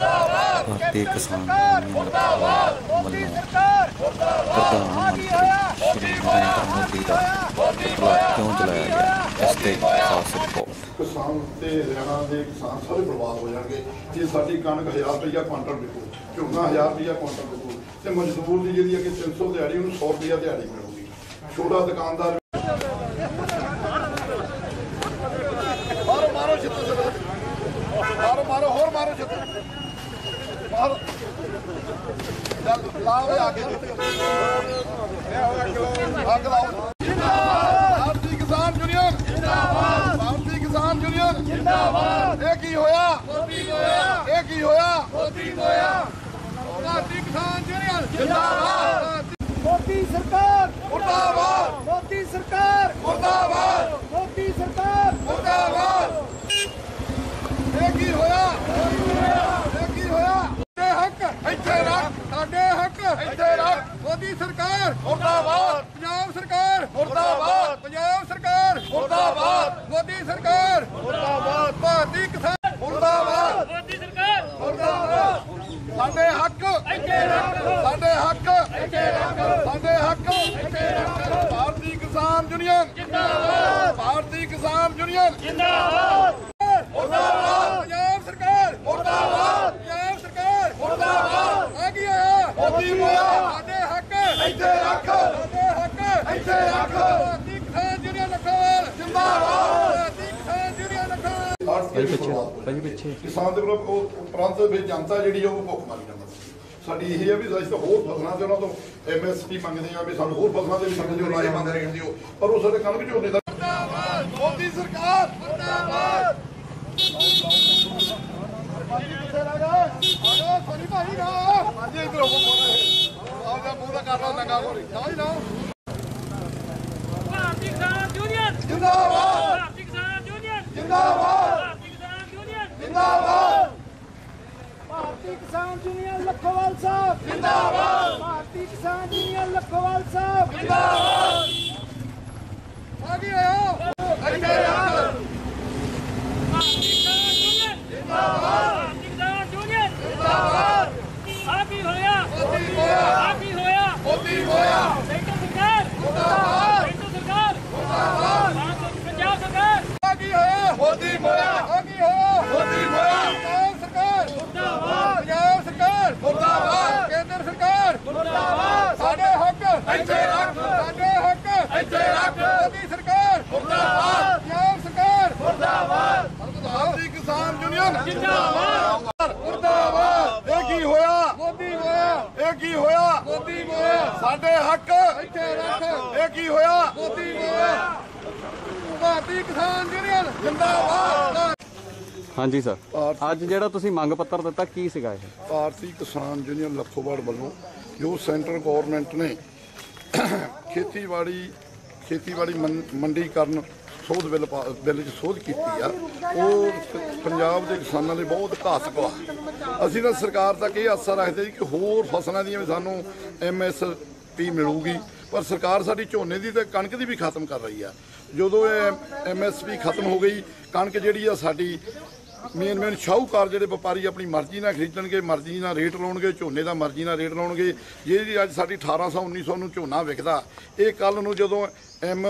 ਭਾਰਤੀ ਕਿਸਾਨ ਯੂਨੀਅਨ ਲਖਵਾਲ ਵੱਲੋਂ ਪ੍ਰਧਾਨ ਮੰਤਰੀ ਸ਼੍ਰੀ ਨਰਿੰਦਰ ਮੋਦੀ ਦਾ ਪੁਤਲਾ ਕਿਉਂ ਜਲਾਇਆ ਗਿਆ? ਇਸ ਤੇ ਖਾਸ ਰਿਪੋਰਟ ਕਿਸਾਨ ਤੇ ਹਰਿਆਣਾ ਦੇ ਕਿਸਾਨ ਸਾਰੇ ਬਰਬਾਦ ਹੋ ਜਾਣਗੇ। ਜੇ ਸਾਡੀ ਕਣਕ 1000 ਰੁਪਈਆ ਕੁਆਂਟਲ ਵਿਕੂ ਝੋਨਾ 1000 ਰੁਪਈਆ ਕੁਆਂਟਲ ਵਿਕੂ ਤੇ ਮਜ਼ਦੂਰ ਦੀ ਜਿਹੜੀ ਅੱਗੇ 300 ਦਿਹਾੜੀ ਉਹਨੂੰ 100 ਰੁਪਈਆ ਦਿਹਾੜੀ ਮਿਲੂਗੀ। ਛੋਟਾ ਦੁਕਾਨਦਾਰ ਮਾਰੋ ਮਾਰੋ ਛਿੱਤਰ ਮਾਰੋ ਮਾਰੋ ਹੋਰ ਮਾਰੋ ਛਿੱਤਰ ਮਾਰੋ ਚੱਲ ਲਾਓ ਆ ਕੇ। ਅੱਗ ਲਾਓ। ਭਾਰਤੀ ਕਿਸਾਨ ਯੂਨੀਅਨ। ਜਿੰਦਾਬਾਦ ਭਾਰਤੀ ਕਿਸਾਨ ਯੂਨੀਅਨ। ਜਿੰਦਾਬਾਦ ਇਹ ਕੀ ਹੋਇਆ? ਮੋਦੀ ਹੋਇਆ ਇਹ ਕੀ ਹੋਇਆ? ਮੋਦੀ ਹੋਇਆ ਭਾਰਤੀ ਕਿਸਾਨ ਯੂਨੀਅਨ। ਜਿੰਦਾਬਾਦ। ਮੋਦੀ ਸਰਕਾਰ। ਮੁਰਦਾਬਾਦ ਮੋਦੀ ਸਰਕਾਰ। ਮੁਰਦਾਬਾਦ ਮੋਦੀ ਸਰਕਾਰ ਮੁਰਦਾਬਾਦ ਇਹ ਕੀ ਹੋਇਆ ਇਹ ਕੀ ਹੋਇਆ ਸਾਡੇ ਹੱਕ ਇੱਥੇ ਰੱਖ ਸਾਡੇ ਹੱਕ ਇੱਥੇ ਰੱਖ ਮੋਦੀ ਸਰਕਾਰ ਮੁਰਦਾਬਾਦ ਪੰਜਾਬ ਸਰਕਾਰ ਮੁਰਦਾਬਾਦ ਪੰਜਾਬ ਸਰਕਾਰ ਮੁਰਦਾਬਾਦ ਮੋਦੀ ਸਰਕਾਰ ਮੁਰਦਾਬਾਦ ਭਾਰਤੀ ਕਿਸਾਨ ਮੁਰਦਾਬਾਦ ਮੋਦੀ ਸਰਕਾਰ ਮੁਰਦਾਬਾਦ ਸਾਡੇ ਹੱਕ ਇੱਥੇ ਰੱਖ ਸਾਡੇ ਹੱਕ ਇੱਥੇ ਰੱਖ ਸਾਡੇ ਹੱਕ ਇੱਥੇ ਰੱਖ ਭਾਰਤੀ ਕਿਸਾਨ ਯੂਨੀਅਨ ਜਿੰਦਾਬਾਦ ਭਾਰਤੀ ਕਿਸਾਨ ਯੂਨੀਅਨ ਜਿੰਦਾਬਾਦ ਮੁਰਦਾਬਾਦ ਪੰਜਾਬ ਸਰਕਾਰ ਮੁਰਦਾਬਾਦ ਪੰਜਾਬ ਸਰਕਾਰ ਮੁਰਦਾਬਾਦ ਆ ਕੀ ਹੋਇਆ ਮੋਦੀ ਹੋਇਆ ਸਾਡੇ ਹੱਕ ਇੱਥੇ ਰੱਖ ਸਾਡੇ ਹੱਕ ਇੱਥੇ ਰੱਖ ਭਾਰਤੀ ਕਿਸਾਨ ਯੂਨੀਅਨ ਲਖਵਾਲ ਜਿੰਦਾਬਾਦ ਭਾਰਤੀ ਕਿਸਾਨ ਯੂਨੀਅਨ ਲਖਵਾਲ ਭਾਈ ਪਿੱਛੇ ਪਿੱਛੇ ਕਿਸਾਨ ਦੇ ਕੋਲ ਉਹ ਉਪਰੰਤ ਵਿੱਚ ਜਨਤਾ ਜਿਹੜੀ ਆ ਉਹ ਭੁੱਖ ਮਰੀ ਜਾਂਦਾ ਸਾਡੀ ਇਹ ਹੈ ਵੀ ਅਸੀਂ ਤਾਂ ਹੋਰ ਫਸਲਾਂ ਤੇ ਉਹਨਾਂ ਤੋਂ ਐਮਐਸਪੀ ਮੰਗਦੇ ਆ ਵੀ ਸਾਨੂੰ ਹੋਰ ਫਸਲਾਂ ਦੇ ਵੀ ਸਾਨੂੰ ਜੋ ਰਾਏ ਮੰਗ ਰਹੇ ਦਿਓ ਪਰ ਉਹ ਸਾਡੇ ਕਣਕ ਝੋਨੇ ਦਾ ਮੁਰਦਾਬਾਦ। ਮੋਦੀ ਸਰਕਾਰ ਮੁਰਦਾਬਾਦ ਸੋਨੀ ਭਾਈ ਨਾ ਹਾਂਜੀ ਇਧਰ ਹੋ ਆਓ ਜਾ ਮੂੰਹ ਦਾ ਕਰਦਾ ਨੰਗਾ ਹੋਰੀ ਨਾ ਜੀ ਨਾ ਭਾਰਤੀ ਕਿਸਾਨ ਯੂਨੀਅਨ। ਜਿੰਦਾਬਾਦ। ਭਾਰਤੀ ਕਿਸਾਨ ਯੂਨੀਅਨ। ਜਿੰਦਾਬਾਦ। ਭਾਰਤੀ ਕਿਸਾਨ ਯੂਨੀਅਨ। ਜਿੰਦਾਬਾਦ। ਭਾਰਤੀ ਕਿਸਾਨ ਯੂਨੀਅਨ ਲਖੋਵਾਲ ਸਾਹਿਬ। ਜਿੰਦਾਬਾਦ। ਭਾਰਤੀ ਕਿਸਾਨ ਯੂਨੀਅਨ ਲਖੋਵਾਲ ਸਾਹਿਬ। ਜਿੰਦਾਬਾਦ। ਆ ਗਈ ਆਇਓ ਇੱਥੇ ਰੱਖ ਭਾਰਤੀ ਕਿਸਾਨ ਯੂਨੀਅਨ ਜਿੰਦਾਬਾਦ ਭਾਰਤੀ ਕਿਸਾਨ ਯੂਨੀਅਨ ਜਿੰਦਾਬਾਦ ਆ ਕੀ ਹੋਇਆ ਮੋਦੀ ਹੋਇਆ ਆ ਕੀ ਹੋਇਆ ਮੋਦੀ ਹੋਇਆ ਸੈਂਟਰ ਸਰਕਾਰ ਮੁਰਦਾਬਾਦ ਸੈਂਟਰ ਸਰਕਾਰ ਮੁਰਦਾਬਾਦ ਪੰਜਾਬ ਸਰਕਾਰ ਆ ਕੀ ਹੋਇਆ ਮੋਦੀ ਹੋਇਆ ਆ ਕੀ ਹੋਇਆ ਮੋਦੀ ਹੋਇਆ ਪੰਜਾਬ ਸਰਕਾਰ ਮੁਰਦਾਬਾਦ ਪੰਜਾਬ ਸਰਕਾਰ ਮੁਰਦਾਬਾਦ ਕੇਂਦਰ ਸਰਕਾਰ ਮੁਰਦਾਬਾਦ ਸਾਡੇ ਹੱਕ ਇੱਥੇ ਰੱਖ ਸਾਡੇ ਹੱਕ ਇੱਥੇ ਰੱਖ ਮੋਦੀ ਸਰਕਾਰ ਮੁਰਦਾਬਾਦ ਪੰਜਾਬ ਸਰਕਾਰ ਮੁਰਦਾਬਾਦ ਭਾਰਤੀ ਕਿਸਾਨ ਯੂਨੀਅਨ ਜਿੰਦਾਬਾਦ ਮੁਰਦਾਬਾਦ। ਇਹ ਕੀ ਹੋਇਆ? ਮੋਦੀ ਹੋਇਆ। ਇਹ ਕੀ ਹੋਇਆ? ਮੋਦੀ ਹੋਇਆ। ਸਾਡੇ ਹੱਕ। ਇੱਥੇ ਰੱਖ। ਇਹ ਕੀ ਹੋਇਆ? ਮੋਦੀ ਹੋਇਆ। ਭਾਰਤੀ ਕਿਸਾਨ ਯੂਨੀਅਨ ਜਿੰਦਾਬਾਦ। ਹਾਂਜੀ ਸਰ। ਅੱਜ ਜਿਹੜਾ ਤੁਸੀਂ ਮੰਗ ਪੱਤਰ ਦਿੱਤਾ ਕੀ ਸੀਗਾ ਇਹ? ਭਾਰਤੀ ਕਿਸਾਨ ਯੂਨੀਅਨ ਲੱਖੋਵਾਲ ਵੱਲੋਂ ਜੋ ਸੈਂਟਰ ਗਵਰਨਮੈਂਟ ਨੇ ਖੇਤੀਬਾੜੀ ਖੇਤੀਬਾੜੀ ਮੰਡੀਕਰਨ ਸੋਧ ਬਿੱਲ ਪਾ- ਬਿੱਲ 'ਚ ਸੋਧ ਕੀਤੀ ਆ। ਉਹ ਪੰਜਾਬ ਦੇ ਕਿਸਾਨਾਂ ਲਈ ਬਹੁਤ ਘਾਤਕ ਵਾ। ਅਸੀਂ ਤਾਂ ਸਰਕਾਰ ਤੱਕ ਇਹ ਆਸਾ ਰੱਖਦੇ ਜੀ ਕਿ ਹੋਰ ਫਸਲਾਂ ਦੀਆਂ ਵੀ ਸਾਨੂੰ ਐਮਐਸਪੀ ਮਿਲੂਗੀ। ਪਰ ਸਰਕਾਰ ਸਾਡੀ ਝੋਨੇ ਦੀ ਤੇ ਕਣਕ ਦੀ ਵੀ ਖਤਮ ਕਰ ਰਹੀ ਆ। ਜਦੋਂ ਇਹ ਐਮਐਸਪੀ ਖਤਮ ਹੋ ਗਈ, ਕਣਕ ਜਿਹੜੀ ਆ ਸਾਡੀ ਮੇਨ ਮੇਨ ਸ਼ਾਹੂਕਾਰ ਜਿਹੜੇ ਵਪਾਰੀ ਆਪਣੀ ਮਰਜ਼ੀ ਨਾਲ ਖਰੀਦਣਗੇ, ਮਰਜ਼ੀ ਨਾਲ ਰੇਟ ਲਾਉਣਗੇ, ਝੋਨੇ ਦਾ ਮਰਜ਼ੀ ਨਾਲ ਰੇਟ ਲਾਉਣਗੇ। ਜਿਹੜੀ ਅੱਜ ਸਾਡੀ 1800 1900 ਨੂੰ ਝੋਨਾ ਵਿਕਦਾ, ਇਹ ਕੱਲ ਨੂੰ ਜਦੋਂ ਐਮ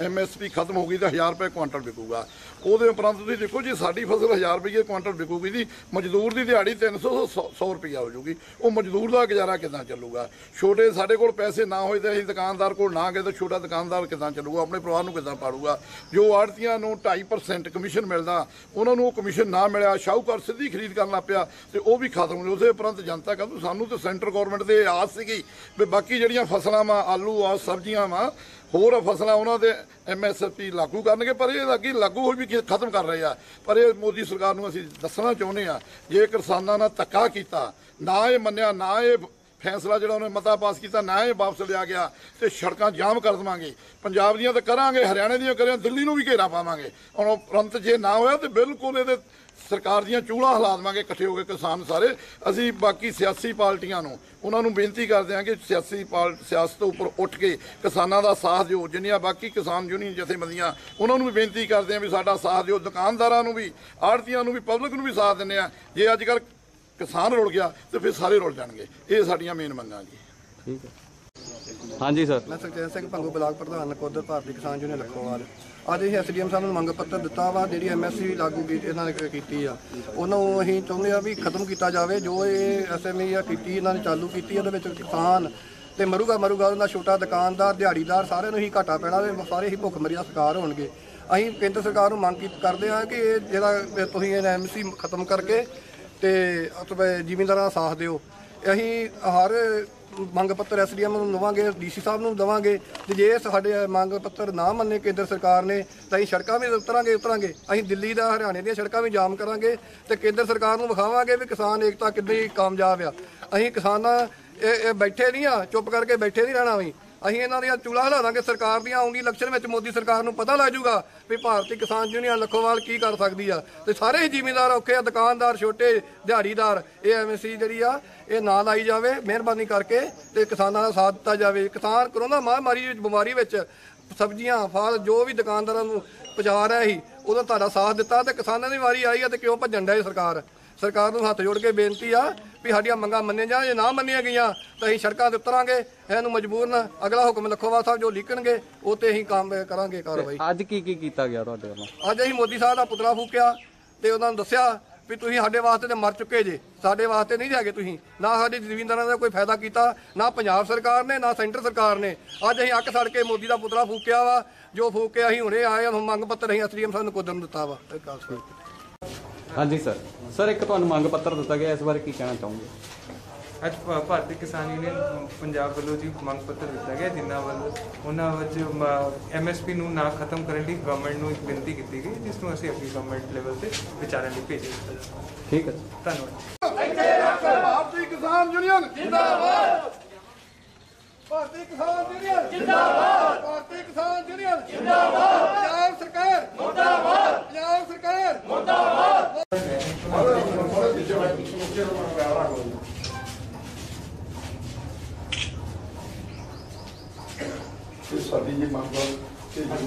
ਐਮਐਸਪੀ ਖਤਮ ਹੋ ਗਈ ਤਾਂ 1000 ਰੁਪਏ ਕੁਆਂਟਲ ਵਿਕੂਗਾ। ਉਹਦੇ ਉਪਰੰਤ ਤੁਸੀਂ ਦੇਖੋ ਜੀ, ਸਾਡੀ ਫਸਲ 1000 ਰੁਪਏ ਕੁਆਂਟਲ ਵਿਕੂਗੀ ਜੀ। ਮਜ਼ਦੂਰ ਦੀ ਦਿਹਾੜੀ 300 100 ਰੁਪਿਆ ਹੋ ਜੂਗੀ। ਉਹ ਮਜ਼ਦੂਰ ਦਾ ਗੁਜ਼ਾਰਾ ਕਿਦਾਂ ਚੱਲੂਗਾ? ਛੋਟੇ ਸਾਡੇ ਕੋਲ ਪੈਸੇ ਨਾ ਹੋਏ ਤਾਂ ਅਸੀਂ ਦੁਕਾਨਦਾਰ ਕੋਲ ਨਾ ਗਏ ਤਾਂ ਛੋਟਾ ਦੁਕਾਨਦਾਰ ਕਿਦਾਂ ਚੱਲੂਗਾ? ਆਪਣੇ ਪਰਿਵਾਰ ਨੂੰ ਕਿਦਾਂ ਪਾੜੂਗਾ ਜੋ ਆੜਤੀਆਂ ਨੂੰ 2.5% ਕਮਿਸ਼ਨ ਮਿਲਦਾ, ਉਹਨਾਂ ਨੂੰ ਉਹ ਕਮਿਸ਼ਨ ਨਾ ਮਿਲਿਆ, ਸ਼ਾਹੂਕਾਰ ਸਿੱਧੀ ਖਰੀਦ ਕਰਨ ਲੱਗ ਪਿਆ ਤੇ ਉਹ ਵੀ ਖਤਮ ਹੋ ਗਏ। ਉਸੇ ਉਪਰੰਤ ਜਨਤਾ ਕਹਿੰਦੀ, ਸਾਨੂੰ ਤਾਂ ਸੈਂਟਰ ਗਵਰਨਮੈਂਟ ਦੇ ਆਸ ਸੀਗੀ ਵੀ ਬਾਕੀ ਜਿਹੜੀਆਂ ਫਸਲਾਂ ਵਾ, ਆਲੂ ਆ, ਸਬਜ਼ੀਆਂ ਵਾ ਹੋਰ ਫਸਲਾਂ ਉਹਨਾਂ ਦੇ ਐਮਐਸਪੀ ਲਾਗੂ ਕਰਨਗੇ, ਪਰ ਇਹ ਲੱਗੀ ਲਾਗੂ ਹੋਈ ਵੀ ਖਤਮ ਕਰ ਰਹੇ ਆ। ਪਰ ਇਹ ਮੋਦੀ ਸਰਕਾਰ ਨੂੰ ਅਸੀਂ ਦੱਸਣਾ ਚਾਹੁੰਦੇ ਆ, ਜੇ ਕਿਸਾਨਾਂ ਨਾਲ ਧੱਕਾ ਕੀਤਾ, ਨਾ ਇਹ ਮੰਨਿਆ, ਨਾ ਇਹ ਫੈਸਲਾ ਜਿਹੜਾ ਉਹਨੇ ਮਤਾ ਪਾਸ ਕੀਤਾ, ਨਾ ਇਹ ਵਾਪਸ ਲਿਆ ਗਿਆ, ਤੇ ਸੜਕਾਂ ਜਾਮ ਕਰ ਦੇਵਾਂਗੇ। ਪੰਜਾਬ ਦੀਆਂ ਤਾਂ ਕਰਾਂਗੇ, ਹਰਿਆਣੇ ਦੀਆਂ ਕਰਾਂਗੇ, ਦਿੱਲੀ ਨੂੰ ਵੀ ਘੇਰਾ ਪਾਵਾਂਗੇ। ਹੁਣ ਉਪਰੰਤ ਜੇ ਨਾ ਹੋਇਆ, ਤੇ ਬਿਲਕੁਲ ਇਹਦੇ ਸਰਕਾਰ ਦੀਆਂ ਚੂੜਾਂ ਹਿਲਾ ਦੇਵਾਂਗੇ ਇਕੱਠੇ ਹੋ ਕੇ ਕਿਸਾਨ ਸਾਰੇ। ਅਸੀਂ ਬਾਕੀ ਸਿਆਸੀ ਪਾਰਟੀਆਂ ਨੂੰ ਉਹਨਾਂ ਨੂੰ ਬੇਨਤੀ ਕਰਦੇ ਹਾਂ ਕਿ ਸਿਆਸੀ ਪਾਲ, ਸਿਆਸਤ ਉੱਪਰ ਉੱਠ ਕੇ ਕਿਸਾਨਾਂ ਦਾ ਸਾਥ ਦਿਓ। ਜਿੰਨੀਆਂ ਬਾਕੀ ਕਿਸਾਨ ਯੂਨੀਅਨ ਜਥੇਬੰਦੀਆਂ, ਉਹਨਾਂ ਨੂੰ ਵੀ ਬੇਨਤੀ ਕਰਦੇ ਹਾਂ ਵੀ ਸਾਡਾ ਸਾਥ ਦਿਓ। ਦੁਕਾਨਦਾਰਾਂ ਨੂੰ ਵੀ ਆੜਤੀਆਂ ਨੂੰ ਵੀ, ਪਬਲਿਕ ਨੂੰ ਵੀ ਸਾਥ ਦਿੰਦੇ ਆ ਜੇ ਅੱਜ ਕੱਲ੍ਹ ਕਿਸਾਨ ਰੁਲ ਗਿਆ, ਤੇ ਫਿਰ ਸਾਰੇ ਰੁਲ ਜਾਣਗੇ। ਇਹ ਸਾਡੀਆਂ ਮੇਨ ਮੰਗਾਂ ਜੀ। ਠੀਕ ਹੈ। ਹਾਂਜੀ ਸਰ ਮੈਂ ਸੁਖਚੈਨ ਸਿੰਘ ਭੰਗੂ, ਬਲਾਕ ਪ੍ਰਧਾਨ ਨਕੋਦਰ ਭਾਰਤੀ ਕਿਸਾਨ ਯੂਨੀਅਨ ਲੱਖੋਵਾਲ। ਅੱਜ ਅਸੀਂ ਐਸਡੀਐਮ ਸਾਹਿਬ ਨੂੰ ਮੰਗ ਪੱਤਰ ਦਿੱਤਾ ਵਾ, ਜਿਹੜੀ ਐਮਐਸਪੀ ਲਾਗੂ ਕੀ, ਇਹਨਾਂ ਨੇ ਕੀਤੀ ਆ। ਉਹਨਾਂ ਨੂੰ ਅਸੀਂ ਚਾਹੁੰਦੇ ਆ ਵੀ ਖਤਮ ਕੀਤਾ ਜਾਵੇ, ਜੋ ਇਹ ਐਸਐਮਈ ਆ ਕੀਤੀ, ਇਹਨਾਂ ਨੇ ਚਾਲੂ ਕੀਤੀ, ਉਹਦੇ ਵਿੱਚ ਕਿਸਾਨ ਤੇ ਮਰੂਗਾ ਮਰੂਗਾ ਉਹਨਾਂ ਦਾ ਛੋਟਾ ਦੁਕਾਨਦਾਰ, ਦਿਹਾੜੀਦਾਰ, ਸਾਰਿਆਂ ਨੂੰ ਹੀ ਘਾਟਾ ਪੈਣਾ ਤੇ ਸਾਰੇ ਹੀ ਭੁੱਖਮਰੀ ਦਾ ਸ਼ਿਕਾਰ ਹੋਣਗੇ। ਅਸੀਂ ਕੇਂਦਰ ਸਰਕਾਰ ਨੂੰ ਮੰਗ ਕੀ, ਕਰਦੇ ਆ ਕਿ ਇਹ ਜਿਹੜਾ, ਇਹ ਤੁਸੀਂ ਇਹ ਐਮਸੀ ਖਤਮ ਕਰਕੇ ਤੇ ਅਤਵੇ ਜ਼ਿਮੀਂਦਾਰਾਂ ਦਾ ਸਾਥ ਦਿਓ। ਅਸੀਂ ਹਰ ਮੰਗ ਪੱਤਰ ਐਸਡੀਐਮ ਨੂੰ ਦਵਾਂਗੇ, ਡੀਸੀ ਸਾਹਿਬ ਨੂੰ ਦਵਾਂਗੇ। ਤੇ ਜੇ ਸਾਡੇ ਮੰਗ ਪੱਤਰ ਨਾ ਮੰਨੇ, ਕੇਂਦਰ ਸਰਕਾਰ ਨੇ, ਤਾਂ ਅਸੀਂ ਸੜਕਾਂ ਵੀ ਉਤਰਾਂਗੇ ਉਤਰਾਂਗੇ। ਅਸੀਂ ਦਿੱਲੀ ਦਾ, ਹਰਿਆਣੇ ਦੀਆਂ ਸੜਕਾਂ ਵੀ ਜਾਮ ਕਰਾਂਗੇ ਤੇ ਕੇਂਦਰ ਸਰਕਾਰ ਨੂੰ ਵਿਖਾਵਾਂਗੇ ਵੀ ਕਿਸਾਨ ਏਕਤਾ ਕਿੰਨੀ ਕਾਮਯਾਬ ਆ। ਅਸੀਂ ਕਿਸਾਨਾਂ, ਇਹ ਇਹ ਬੈਠੇ ਨਹੀਂ ਆ, ਚੁੱਪ ਕਰਕੇ ਬੈਠੇ ਨਹੀਂ ਰਹਿਣਾ ਵੀ। ਅਸੀਂ ਇਹਨਾਂ ਦੀਆਂ ਚੂਲਾ ਹਿਲਾ ਦਾਂਗੇ, ਸਰਕਾਰ ਦੀਆਂ ਆਉਂਗੀ ਇਲੈਕਸ਼ਨ ਵਿੱਚ, ਮੋਦੀ ਸਰਕਾਰ ਨੂੰ ਪਤਾ ਲੱਗ ਜਾਊਗਾ ਵੀ ਭਾਰਤੀ ਕਿਸਾਨ ਯੂਨੀਅਨ ਲੱਖੋਵਾਲ ਕੀ ਕਰ ਸਕਦੀ ਆ। ਤੇ ਸਾਰੇ ਹੀ ਜ਼ਿਮੀਂਦਾਰ ਔਖੇ ਆ, ਦੁਕਾਨਦਾਰ ਛੋਟੇ, ਦਿਹਾੜੀਦਾਰ, ਇਹ ਐਮਸੀ ਜਿਹੜੀ ਆ, ਇਹ ਨਾ ਲਾਈ ਜਾਵੇ, ਮਿਹਰਬਾਨੀ ਕਰਕੇ ਤੇ ਕਿਸਾਨਾਂ ਦਾ ਸਾਥ ਦਿੱਤਾ ਜਾਵੇ। ਕਿਸਾਨ ਕਰੋਨਾ ਮਹਾਮਾਰੀ ਵਿੱਚ, ਬਿਮਾਰੀ ਵਿੱਚ ਸਬਜ਼ੀਆਂ, ਫਲ, ਜੋ ਵੀ ਦੁਕਾਨਦਾਰਾਂ ਨੂੰ ਪਹੁੰਚਾ ਰਿਹਾ ਸੀ, ਉਹਦਾ ਤੁਹਾਡਾ ਸਾਥ ਦਿੱਤਾ ਤੇ ਕਿਸਾਨਾਂ ਦੀ ਵਾਰੀ ਆਈ ਆ ਤੇ ਕਿਉਂ ਭੱਜਣ ਡਿਆ ਸਰਕਾਰ? ਸਰਕਾਰ ਨੂੰ ਹੱਥ ਜੋੜ ਕੇ ਬੇਨਤੀ ਆ ਵੀ ਸਾਡੀਆਂ ਮੰਗਾਂ ਮੰਨੀਆਂ ਜਾਣ ਜੇ ਨਾ ਮੰਨੀਆਂ ਗਈਆਂ ਤਾਂ ਅਸੀਂ ਸੜਕਾਂ ਤੇ ਉਤਰਾਂਗੇ ਇਹਨੂੰ ਮਜਬੂਰਨ ਅਗਲਾ ਹੁਕਮ ਲਖੋਵਾ ਸਾਹਿਬ ਜੋ ਲਿਖਣਗੇ ਉਹ ਤੇ ਅਸੀਂ ਕੰਮ ਕਰਾਂਗੇ ਕਾਰਵਾਈ। ਅੱਜ ਕੀ ਕੀ ਕੀਤਾ ਗਿਆ ਤੁਹਾਡੇ ਵੱਲੋਂ? ਅੱਜ ਅਸੀਂ ਮੋਦੀ ਸਾਹਿਬ ਦਾ ਪੁਤਲਾ ਫੂਕਿਆ ਤੇ ਉਹਨਾਂ ਨੂੰ ਦੱਸਿਆ ਵੀ ਤੁਸੀਂ ਸਾਡੇ ਵਾਸਤੇ ਤੇ ਮਰ ਚੁੱਕੇ ਜੇ ਸਾਡੇ ਵਾਸਤੇ ਨਹੀਂ ਹੈਗੇ ਤੁਸੀਂ। ਨਾ ਸਾਡੇ ਜ਼ਮੀਨਦਾਰਾਂ ਦਾ ਕੋਈ ਫਾਇਦਾ ਕੀਤਾ ਨਾ ਪੰਜਾਬ ਸਰਕਾਰ ਨੇ ਨਾ ਸੈਂਟਰ ਸਰਕਾਰ ਨੇ। ਅੱਜ ਅਸੀਂ ਅੱਕ ਸੜ ਕੇ ਮੋਦੀ ਦਾ ਪੁਤਲਾ ਫੂਕਿਆ ਵਾ ਜੋ ਫੂਕ ਕੇ ਅਸੀਂ ਹੁਣੇ ਆਏ ਹਾਂ ਮੰਗ ਪੱਤਰ ਅਸੀਂ ਐਸਡੀਐਮ ਸਾਹਿਬ ਨੂੰ ਕੁਦਰ ਨੂੰ ਦਿੱਤਾ ਵਾ। ਹਾਂਜੀ ਸਰ। ਸਰ ਇੱਕ ਤੁਹਾਨੂੰ ਮੰਗ ਪੱਤਰ ਦਿੱਤਾ ਗਿਆ ਇਸ ਬਾਰੇ ਕੀ ਕਹਿਣਾ ਚਾਹੋਗੇ? ਅੱਜ ਭਾ- ਭਾਰਤੀ ਕਿਸਾਨ ਯੂਨੀਅਨ ਪੰਜਾਬ ਵੱਲੋਂ ਜੀ ਮੰਗ ਪੱਤਰ ਦਿੱਤਾ ਗਿਆ ਜਿਨ੍ਹਾਂ ਵੱਲ ਉਹਨਾਂ ਵਿੱਚ ਐਮਐਸਪੀ ਨੂੰ ਨਾ ਖਤਮ ਕਰਨ ਲਈ ਗਵਰਨਮੈਂਟ ਨੂੰ ਇੱਕ ਬੇਨਤੀ ਕੀਤੀ ਗਈ ਜਿਸ ਨੂੰ ਅਸੀਂ ਆਪਣੀ ਗਵਰਨਮੈਂਟ ਲੈਵਲ ਤੇ ਵਿਚਾਰਨ ਲਈ ਭੇਜ ਦਿੱਤਾ। ਠੀਕ ਹੈ ਧੰਨਵਾਦ। ਭਾਰਤੀ ਕਿਸਾਨ ਯੂਨੀਅਨ ਜਿੰਦਾਬਾਦ! ਭਾਰਤੀ ਕਿਸਾਨ ਯੂਨੀਅਨ ਜਿੰਦਾਬਾਦ! ਭਾਰਤੀ ਕਿਸਾਨ ਯੂਨੀਅਨ ਜਿੰਦਾਬਾਦ!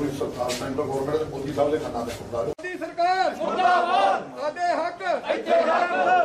ਸੂਰੀ ਸਰਕਾਰ ਸਿੰਘ ਦਾ ਦੇ ਮੋਦੀ ਸਾਹਿਬ ਦੇ ਖੰਨਾ ਦੇ ਸਰਕਾਰ ਮੁਰਦਾਬਾਦ! ਸਾਡੇ ਹੱਕ! ਇੱਥੇ ਹੱਕ!